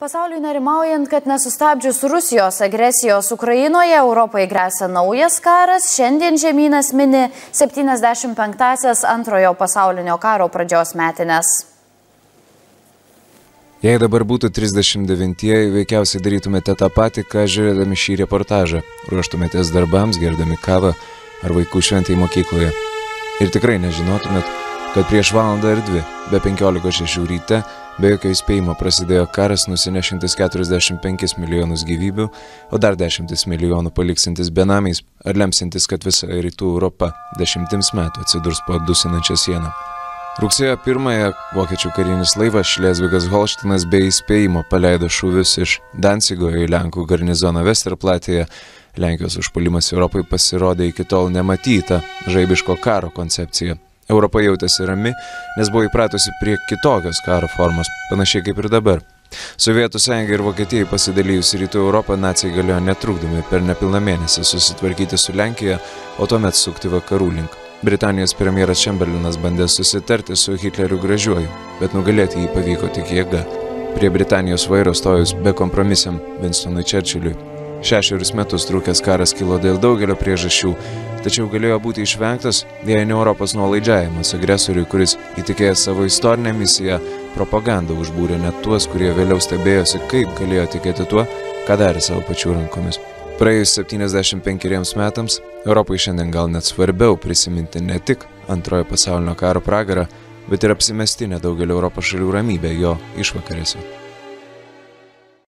Pasauliui nerimaujant, kad nesustabdžius Rusijos agresijos Ukrainoje Europai grėsia naujas karas, šiandien žemynas mini 75-asias antrojo pasaulinio karo pradžios metinės. Jei dabar būtų 39-ieji, veikiausiai darytumėte tą patį, ką žiūrėdami šį reportažą, ruoštumėtės darbams, gerdami kavą ar vaikų šventai mokykloje. Ir tikrai nežinotumėt, kad prieš valandą ir dvi, be 15.6 ryte, be jokio įspėjimo prasidėjo karas nusinešintis 45 milijonus gyvybių, o dar dešimtis milijonų paliksintis benamiais, ar lemsintis, kad visa rytų Europa dešimtims metų atsidurs po dusinančią sieną. Rugsėjo 1-ąją vokiečių karinis laivas Šlesvigas Holštinas be įspėjimo paleido šūvius iš Danzigo į Lenkų garnizoną Westerplatėje. Lenkijos užpuolimas Europai pasirodė iki tol nematyta žaibiško karo koncepcija. Europa jautėsi rami, nes buvo įpratusi prie kitokios karo formos, panašiai kaip ir dabar. Sovietų sąjungai ir Vokietijai pasidalijus rytų Europą nacijai galėjo netrukdomi per nepilną mėnesį susitvarkyti su Lenkija, o tuomet sukti vakarų link. Britanijos premjeras Čemberlinas bandė susitarti su Hitleriu gražiuoju, bet nugalėti jį pavyko tik jėga. Prie Britanijos vairo stojus be kompromisiam Winstonui Churchilliui. Šešerius metus trukęs karas kilo dėl daugelio priežasčių, tačiau galėjo būti išvengtas, jei ne Europos nuolaidžiavimas agresoriui, kuris įtikėjęs savo istorinę misiją propagandą užbūrė net tuos, kurie vėliau stebėjosi, kaip galėjo tikėti tuo, ką darė savo pačių rankomis. Praėjus 75 metams, Europai šiandien gal net svarbiau prisiminti ne tik antrojo pasaulinio karo pragarą, bet ir apsimestinę daugelio Europos šalių ramybę jo išvakarėse.